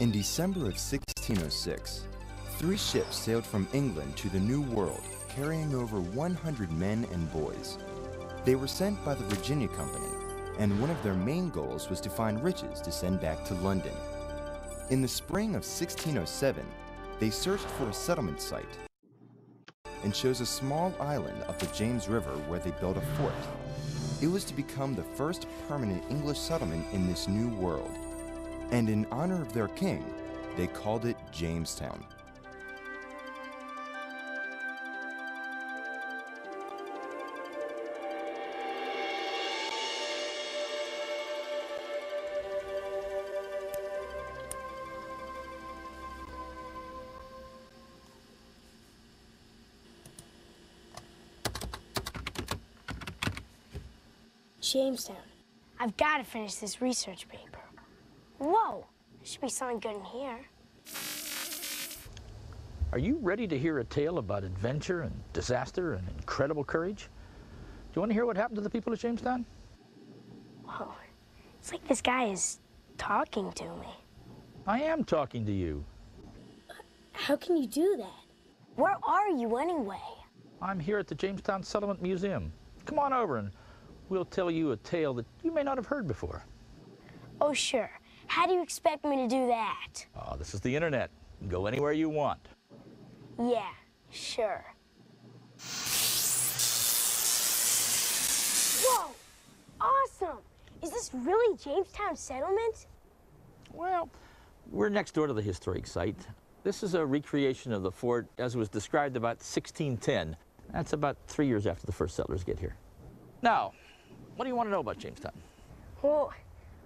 In December of 1606, three ships sailed from England to the New World, carrying over 100 men and boys. They were sent by the Virginia Company, and one of their main goals was to find riches to send back to London. In the spring of 1607, they searched for a settlement site and chose a small island up the James River where they built a fort. It was to become the first permanent English settlement in this new world. And in honor of their king, they called it Jamestown. Jamestown. I've got to finish this research paper. Whoa, there should be something good in here. Are you ready to hear a tale about adventure and disaster and incredible courage? Do you want to hear what happened to the people of Jamestown? Whoa, it's like this guy is talking to me. I am talking to you. How can you do that? Where are you anyway? I'm here at the Jamestown Settlement Museum. Come on over and we'll tell you a tale that you may not have heard before. Oh, sure. How do you expect me to do that? Oh, this is the internet. Go anywhere you want. Yeah, sure. Whoa! Awesome! Is this really Jamestown Settlement? Well, we're next door to the historic site. This is a recreation of the fort as it was described about 1610. That's about three years after the first settlers get here. Now, what do you want to know about Jamestown? Well,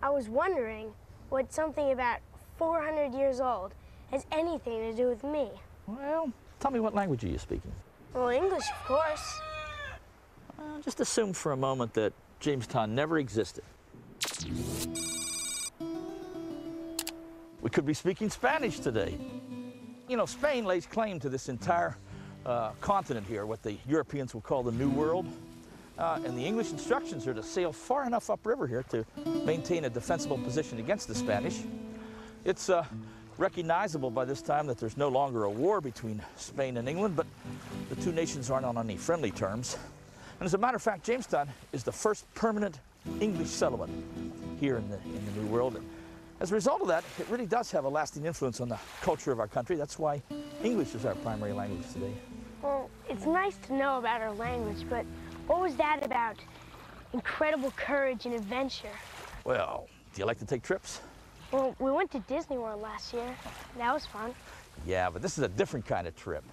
I was wondering what something about 400 years old has anything to do with me. Well, tell me what language are you speaking? Well, English, of course. Uh, just assume for a moment that Jamestown never existed. We could be speaking Spanish today. You know, Spain lays claim to this entire uh, continent here, what the Europeans will call the New World. Uh, and the English instructions are to sail far enough upriver here to maintain a defensible position against the Spanish. It's uh, recognizable by this time that there's no longer a war between Spain and England, but the two nations aren't on any friendly terms. And as a matter of fact, Jamestown is the first permanent English settlement here in the, in the New World. As a result of that, it really does have a lasting influence on the culture of our country. That's why English is our primary language today. Well, it's nice to know about our language, but what was that about? Incredible courage and adventure. Well, do you like to take trips? Well, we went to Disney World last year. That was fun. Yeah, but this is a different kind of trip.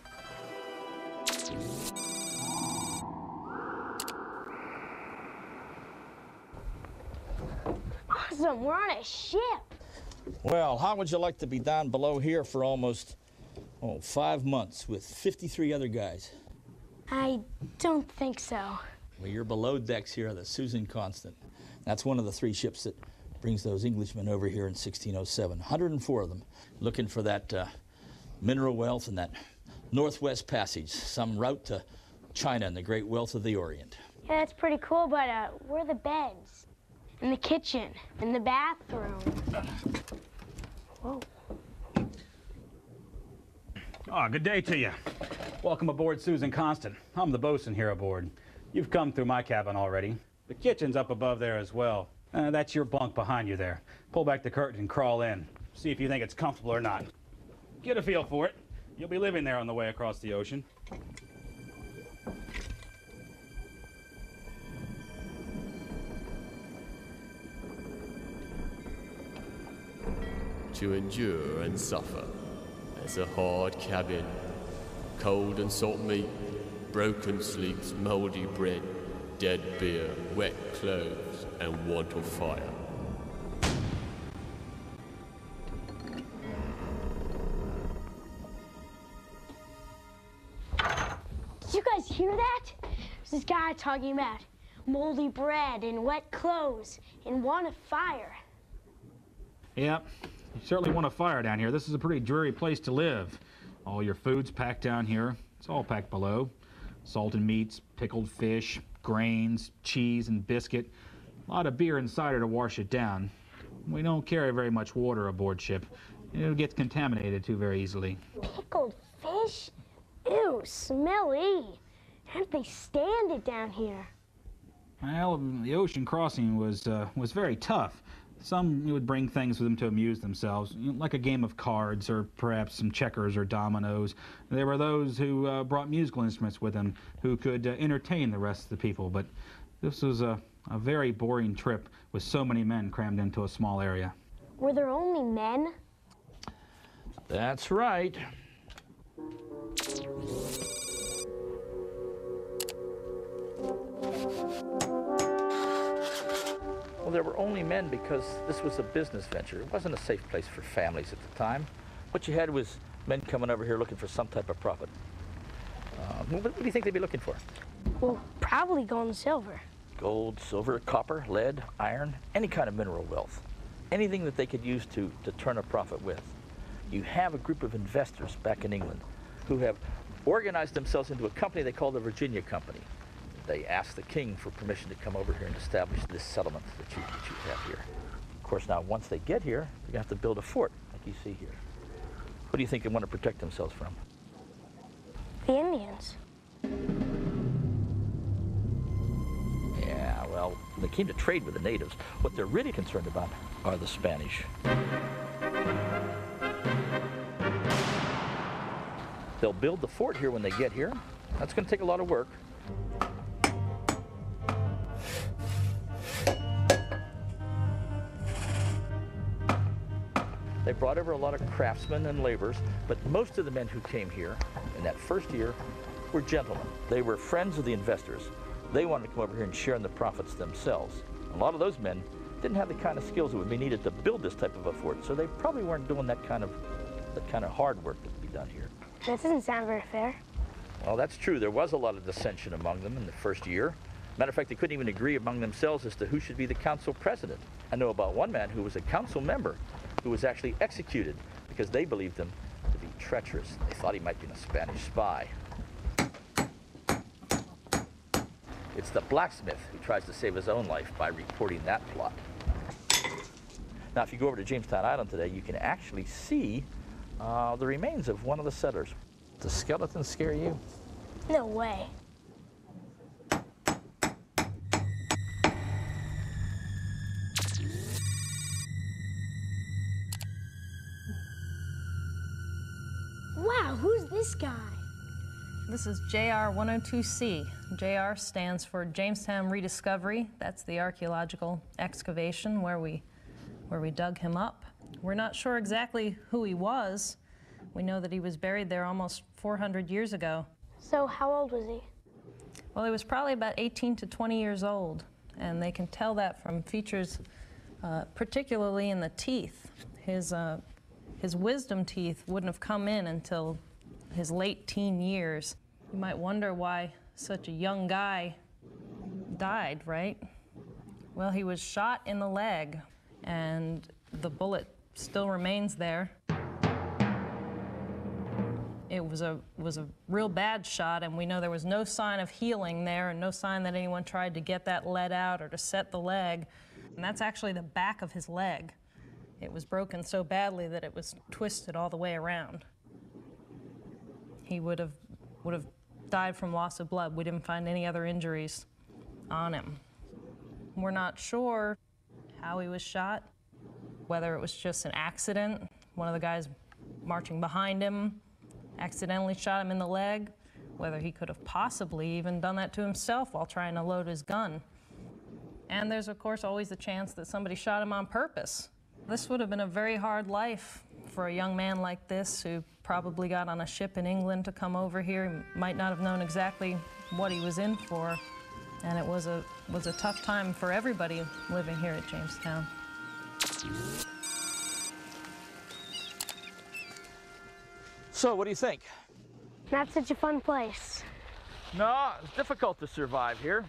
Awesome, we're on a ship. Well, how would you like to be down below here for almost oh, five months with 53 other guys? I don't think so. Well, you're below decks here of the Susan Constant. That's one of the three ships that brings those Englishmen over here in 1607. 104 of them looking for that uh, mineral wealth and that Northwest Passage, some route to China and the great wealth of the Orient. Yeah, that's pretty cool, but uh, where are the beds? In the kitchen, in the bathroom. Whoa. Oh, good day to you. Welcome aboard Susan Constant. I'm the bosun here aboard. You've come through my cabin already. The kitchen's up above there as well. Uh, that's your bunk behind you there. Pull back the curtain and crawl in. See if you think it's comfortable or not. Get a feel for it. You'll be living there on the way across the ocean. To endure and suffer. There's a hard cabin, cold and salt meat, broken sleeps, mouldy bread, dead beer, wet clothes, and want of fire. Did you guys hear that? There's this guy talking about moldy bread and wet clothes and want of fire. Yep. You certainly want a fire down here. This is a pretty dreary place to live. All your food's packed down here. It's all packed below. Salted meats, pickled fish, grains, cheese, and biscuit. A lot of beer and cider to wash it down. We don't carry very much water aboard ship. it gets contaminated too very easily. Pickled fish? Ew, smelly. How did they stand it down here? Well, the ocean crossing was uh, was very tough. Some would bring things with them to amuse themselves, like a game of cards or perhaps some checkers or dominoes. There were those who uh, brought musical instruments with them who could uh, entertain the rest of the people. But this was a, a very boring trip with so many men crammed into a small area. Were there only men? That's right. Well, there were only men because this was a business venture. It wasn't a safe place for families at the time. What you had was men coming over here looking for some type of profit. Uh, what, what do you think they'd be looking for? Well, probably gold and silver. Gold, silver, copper, lead, iron, any kind of mineral wealth. Anything that they could use to, to turn a profit with. You have a group of investors back in England who have organized themselves into a company they call the Virginia Company. They asked the king for permission to come over here and establish this settlement that you, that you have here. Of course, now once they get here, they're going to have to build a fort like you see here. What do you think they want to protect themselves from? The Indians. Yeah, well, they came to trade with the natives, what they're really concerned about are the Spanish. They'll build the fort here when they get here. That's going to take a lot of work. They brought over a lot of craftsmen and laborers, but most of the men who came here in that first year were gentlemen. They were friends of the investors. They wanted to come over here and share in the profits themselves. A lot of those men didn't have the kind of skills that would be needed to build this type of a fort, so they probably weren't doing that kind of that kind of hard work that would be done here. That doesn't sound very fair. Well, that's true. There was a lot of dissension among them in the first year. Matter of fact, they couldn't even agree among themselves as to who should be the council president. I know about one man who was a council member who was actually executed because they believed him to be treacherous. They thought he might be a Spanish spy. It's the blacksmith who tries to save his own life by reporting that plot. Now, if you go over to Jamestown Island today, you can actually see uh, the remains of one of the settlers. Does skeleton scare you? No way. This guy? This is JR 102C. JR stands for Jamestown Rediscovery. That's the archaeological excavation where we where we dug him up. We're not sure exactly who he was. We know that he was buried there almost 400 years ago. So, how old was he? Well, he was probably about 18 to 20 years old, and they can tell that from features, uh, particularly in the teeth. His, uh, his wisdom teeth wouldn't have come in until his late teen years. You might wonder why such a young guy died, right? Well, he was shot in the leg, and the bullet still remains there. It was a was a real bad shot, and we know there was no sign of healing there, and no sign that anyone tried to get that lead out or to set the leg. And that's actually the back of his leg. It was broken so badly that it was twisted all the way around. He would have would have died from loss of blood. We didn't find any other injuries on him. We're not sure how he was shot, whether it was just an accident, one of the guys marching behind him accidentally shot him in the leg, whether he could have possibly even done that to himself while trying to load his gun. And there's, of course, always the chance that somebody shot him on purpose. This would have been a very hard life for a young man like this who probably got on a ship in England to come over here. He might not have known exactly what he was in for. And it was a, was a tough time for everybody living here at Jamestown. So, what do you think? Not such a fun place. No, it's difficult to survive here.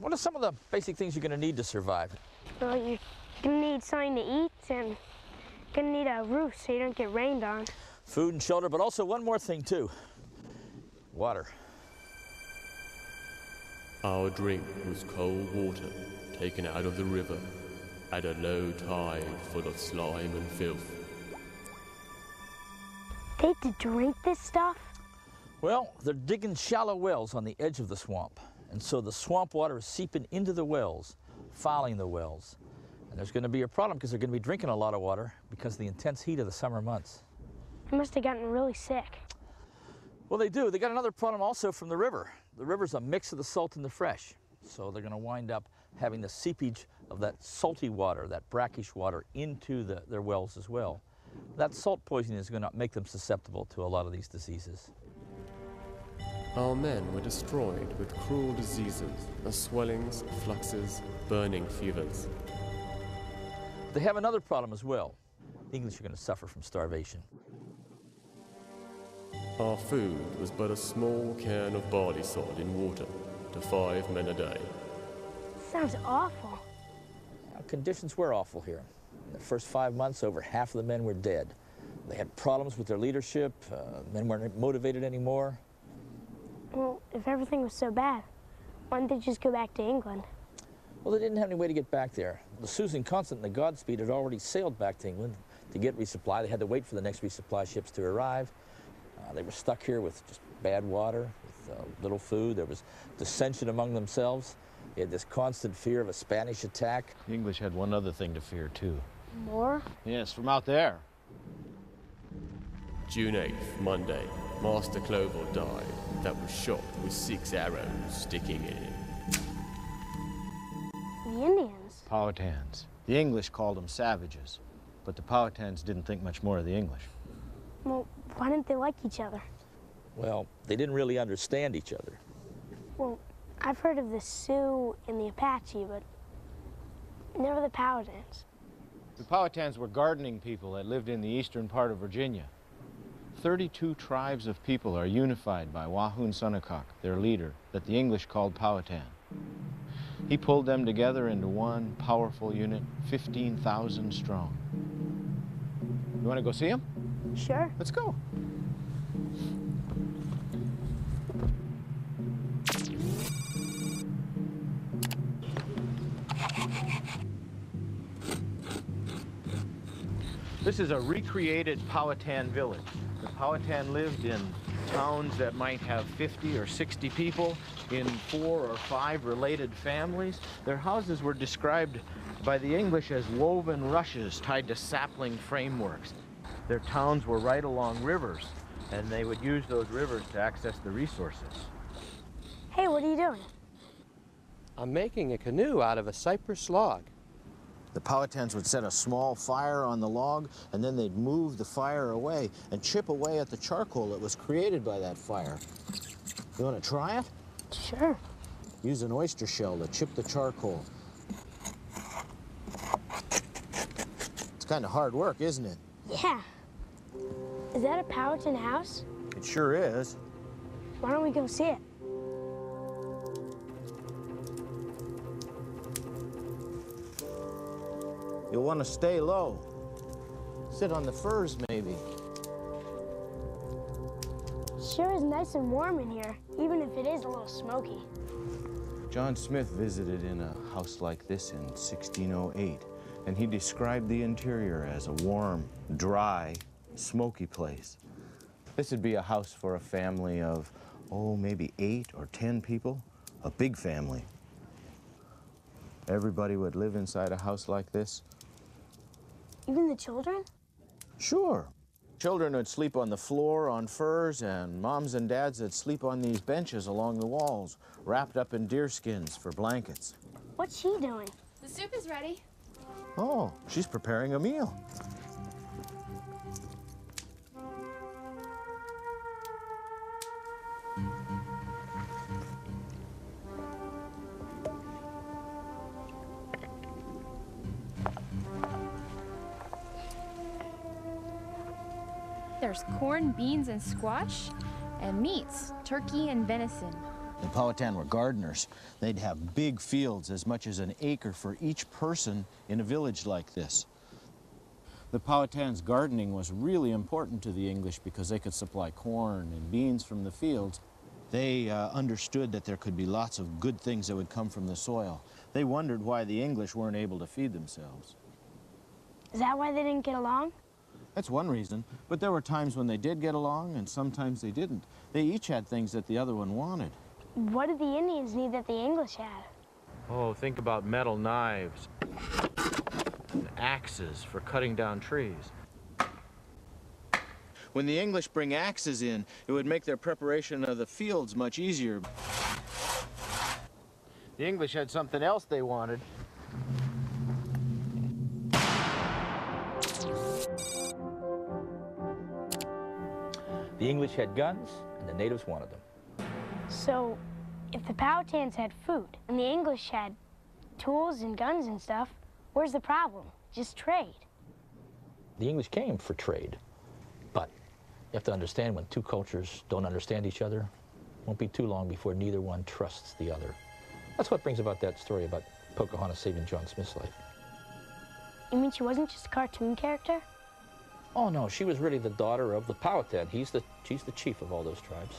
What are some of the basic things you're going to need to survive? Well, you're gonna need something to eat and gonna need a roof so you don't get rained on. Food and shelter, but also one more thing too. Water. Our drink was cold water taken out of the river at a low tide full of slime and filth. they have to drink this stuff? Well, they're digging shallow wells on the edge of the swamp. And so the swamp water is seeping into the wells, fouling the wells. And there's going to be a problem because they're going to be drinking a lot of water because of the intense heat of the summer months. They must have gotten really sick. Well, they do. They got another problem also from the river. The river's a mix of the salt and the fresh. So they're going to wind up having the seepage of that salty water, that brackish water, into the, their wells as well. That salt poisoning is going to make them susceptible to a lot of these diseases. Our men were destroyed with cruel diseases, as swellings, fluxes, burning fevers. They have another problem as well. The English are going to suffer from starvation. Our food was but a small can of barley salt in water to five men a day. Sounds awful. Now, conditions were awful here. In the first five months, over half of the men were dead. They had problems with their leadership. Uh, men weren't motivated anymore. Well, if everything was so bad, why didn't they just go back to England? Well, they didn't have any way to get back there. The Susan Constant and the Godspeed had already sailed back to England to get resupply. They had to wait for the next resupply ships to arrive. Uh, they were stuck here with just bad water, with uh, little food. There was dissension among themselves. They had this constant fear of a Spanish attack. The English had one other thing to fear, too. More? Yes, from out there. June 8th, Monday, Master Clovel died. That was shot with six arrows sticking in him. Powhatans. The English called them savages, but the Powhatans didn't think much more of the English. Well, why didn't they like each other? Well, they didn't really understand each other. Well, I've heard of the Sioux and the Apache, but never the Powhatans. The Powhatans were gardening people that lived in the eastern part of Virginia. 32 tribes of people are unified by Wahunsonacock, their leader, that the English called Powhatan. He pulled them together into one powerful unit, 15,000 strong. You want to go see him? Sure. Let's go. This is a recreated Powhatan village. The Powhatan lived in towns that might have 50 or 60 people in four or five related families. Their houses were described by the English as woven rushes tied to sapling frameworks. Their towns were right along rivers, and they would use those rivers to access the resources. Hey, what are you doing? I'm making a canoe out of a cypress log. The Powhatans would set a small fire on the log, and then they'd move the fire away and chip away at the charcoal that was created by that fire. You want to try it? Sure. Use an oyster shell to chip the charcoal. It's kind of hard work, isn't it? Yeah. Is that a Powhatan house? It sure is. Why don't we go see it? You'll want to stay low. Sit on the furs, maybe. Sure is nice and warm in here, even if it is a little smoky. John Smith visited in a house like this in 1608, and he described the interior as a warm, dry, smoky place. This would be a house for a family of, oh, maybe eight or ten people, a big family. Everybody would live inside a house like this. Even the children? Sure. Children would sleep on the floor on furs, and moms and dads would sleep on these benches along the walls, wrapped up in deerskins for blankets. What's she doing? The soup is ready. Oh, she's preparing a meal. There's corn, beans, and squash, and meats, turkey and venison. The Powhatan were gardeners. They'd have big fields, as much as an acre for each person in a village like this. The Powhatan's gardening was really important to the English because they could supply corn and beans from the fields. They uh, understood that there could be lots of good things that would come from the soil. They wondered why the English weren't able to feed themselves. Is that why they didn't get along? That's one reason. But there were times when they did get along and sometimes they didn't. They each had things that the other one wanted. What did the Indians need that the English had? Oh, think about metal knives, and axes for cutting down trees. When the English bring axes in, it would make their preparation of the fields much easier. The English had something else they wanted. The English had guns, and the natives wanted them. So, if the Powhatans had food and the English had tools and guns and stuff, where's the problem? Just trade. The English came for trade, but you have to understand when two cultures don't understand each other, it won't be too long before neither one trusts the other. That's what brings about that story about Pocahontas saving John Smith's life. You mean she wasn't just a cartoon character? Oh no, she was really the daughter of the Powhatan. He's the she's the chief of all those tribes.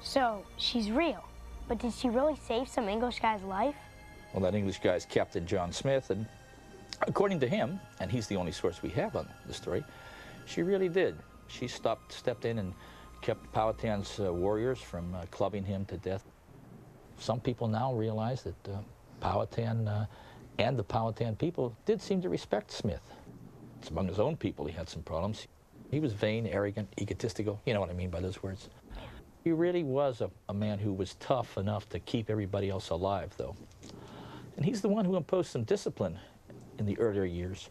So, she's real. But did she really save some English guy's life? Well, that English guy is Captain John Smith, and according to him, and he's the only source we have on the story, she really did. She stopped, stepped in, and kept Powhatan's uh, warriors from uh, clubbing him to death. Some people now realize that uh, Powhatan uh, and the Powhatan people did seem to respect Smith. It's among his own people he had some problems. He was vain, arrogant, egotistical. You know what I mean by those words. He really was a, a man who was tough enough to keep everybody else alive, though. And he's the one who imposed some discipline in the earlier years.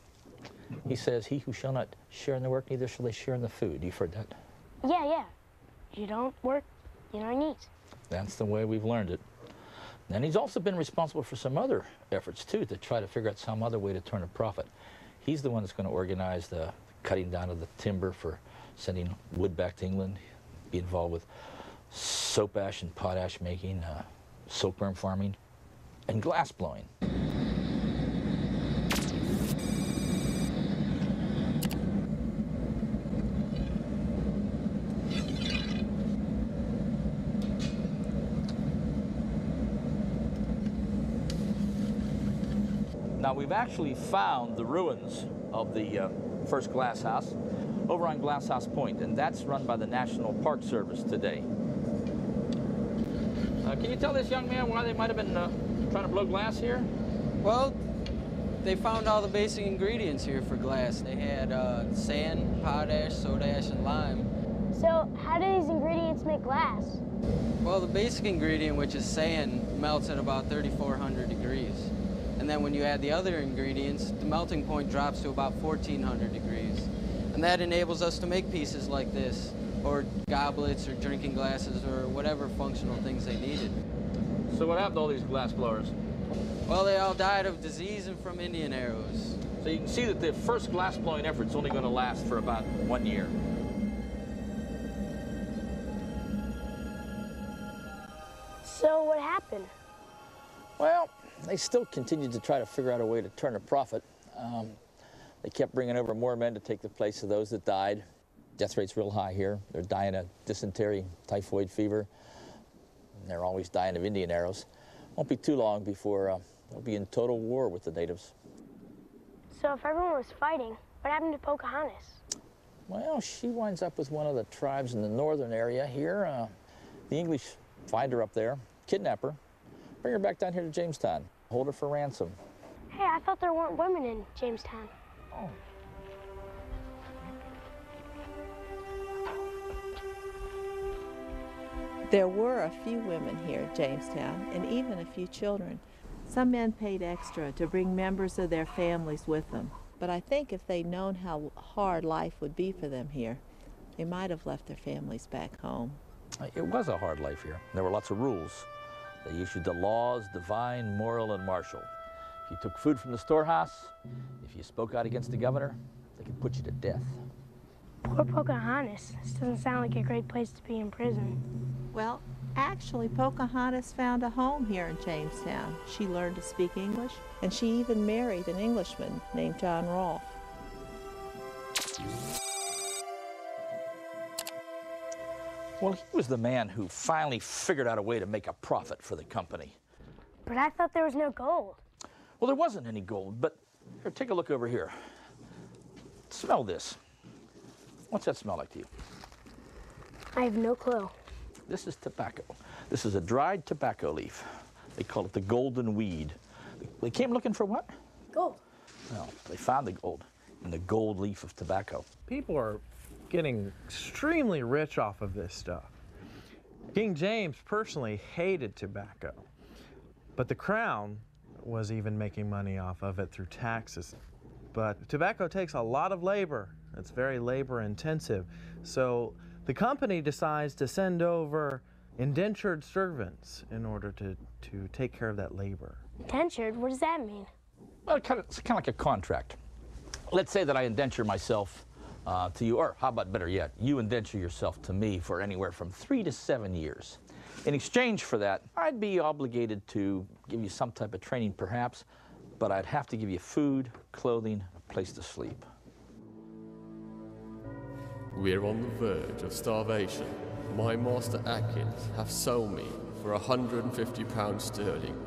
He says, He who shall not share in the work, neither shall they share in the food. You've heard that? Yeah, yeah. You don't work, you don't eat. That's the way we've learned it. And he's also been responsible for some other efforts, too, to try to figure out some other way to turn a profit. He's the one that's going to organize the cutting down of the timber for sending wood back to England, be involved with soap ash and potash making, uh, silkworm farming, and glass blowing. We've actually found the ruins of the uh, first glass house over on Glasshouse Point, and that's run by the National Park Service today. Uh, can you tell this young man why they might have been uh, trying to blow glass here? Well, they found all the basic ingredients here for glass. They had uh, sand, potash, soda ash, and lime. So, how do these ingredients make glass? Well, the basic ingredient, which is sand, melts at about 3,400 degrees. And then when you add the other ingredients, the melting point drops to about 1,400 degrees. And that enables us to make pieces like this, or goblets, or drinking glasses, or whatever functional things they needed. So what happened to all these glass blowers? Well, they all died of disease and from Indian arrows. So you can see that the first glass blowing effort's only going to last for about one year. So, what happened? Well, they still continued to try to figure out a way to turn a profit. Um, they kept bringing over more men to take the place of those that died. Death rate's real high here. They're dying of dysentery, typhoid fever. And they're always dying of Indian arrows. Won't be too long before uh, they'll be in total war with the natives. So, if everyone was fighting, what happened to Pocahontas? Well, she winds up with one of the tribes in the northern area here. Uh, the English find her up there, kidnap her, bring her back down here to Jamestown, hold her for ransom. Hey, I thought there weren't women in Jamestown. Oh. There were a few women here at Jamestown and even a few children. Some men paid extra to bring members of their families with them. But I think if they'd known how hard life would be for them here, they might have left their families back home. It was a hard life here. There were lots of rules. They issued the laws, divine, moral, and martial. If you took food from the storehouse, if you spoke out against the governor, they could put you to death. Poor Pocahontas. This doesn't sound like a great place to be in prison. Well, actually, Pocahontas found a home here in Jamestown. She learned to speak English, and she even married an Englishman named John Rolfe. Well, he was the man who finally figured out a way to make a profit for the company. But I thought there was no gold. Well, there wasn't any gold, but here, take a look over here. Smell this. What's that smell like to you? I have no clue. This is tobacco. This is a dried tobacco leaf. They call it the golden weed. They came looking for what? Gold. Well, they found the gold in the gold leaf of tobacco. People are getting extremely rich off of this stuff. King James personally hated tobacco, but the crown was even making money off of it through taxes. But tobacco takes a lot of labor. It's very labor intensive. So the company decides to send over indentured servants in order to, to take care of that labor. Indentured? What does that mean? Well, kind of, it's kind of like a contract. Let's say that I indenture myself uh, to you, or how about better yet, you indenture yourself to me for anywhere from three to seven years. In exchange for that, I'd be obligated to give you some type of training, perhaps, but I'd have to give you food, clothing, a place to sleep. We're on the verge of starvation. My master Atkins have sold me for a hundred and fifty pounds sterling,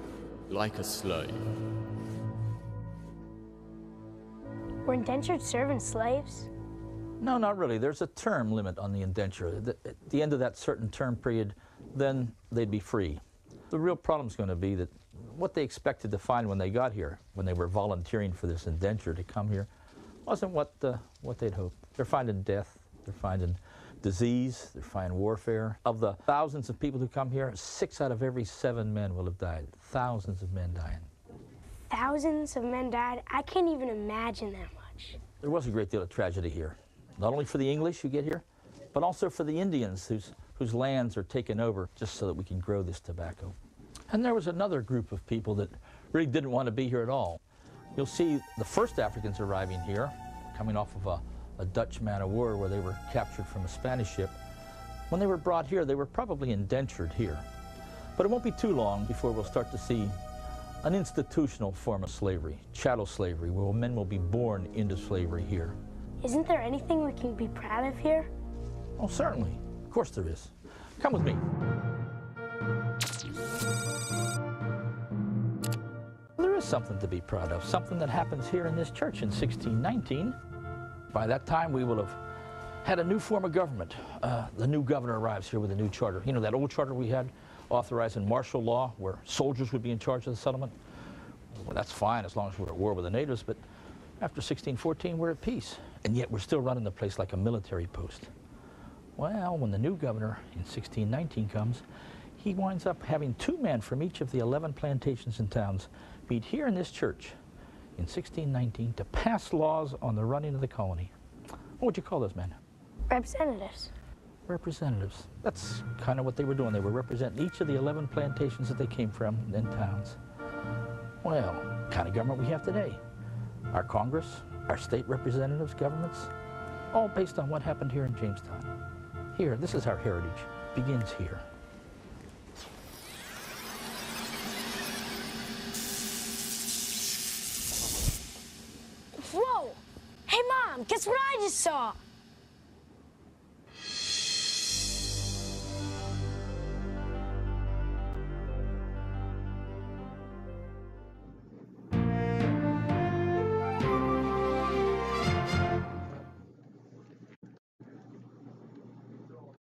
like a slave. Were indentured servants slaves? No, not really. There's a term limit on the indenture. The- At the end of that certain term period, then they'd be free. The real problem's going to be that what they expected to find when they got here, when they were volunteering for this indenture to come here, wasn't what, uh, what they'd hoped. They're finding death, they're finding disease, they're finding warfare. Of the thousands of people who come here, six out of every seven men will have died. Thousands of men dying. Thousands of men died. I can't even imagine that much. There was a great deal of tragedy here, not only for the English who get here, but also for the Indians whose, whose lands are taken over just so that we can grow this tobacco. And there was another group of people that really didn't want to be here at all. You'll see the first Africans arriving here, coming off of a, a Dutch man of war where they were captured from a Spanish ship. When they were brought here, they were probably indentured here. But it won't be too long before we'll start to see an institutional form of slavery, chattel slavery, where men will be born into slavery here. Isn't there anything we can be proud of here? Oh, certainly. Of course there is. Come with me. There is something to be proud of, something that happens here in this church in 1619. By that time, we will have had a new form of government. Uh, the new governor arrives here with a new charter. You know, that old charter we had authorizing martial law, where soldiers would be in charge of the settlement? Well, that's fine as long as we're at war with the natives, but after 1614, we're at peace. And yet we're still running the place like a military post. Well, when the new governor in 1619 comes, he winds up having two men from each of the 11 plantations and towns meet here in this church in 1619 to pass laws on the running of the colony. What would you call those men? Representatives. Representatives. That's kind of what they were doing. They were representing each of the 11 plantations that they came from and towns. Well, kind of government we have today. Our Congress, our state representatives, governments, all based on what happened here in Jamestown. Here, this is our heritage. Begins here. Whoa! Hey, Mom, guess what I just saw?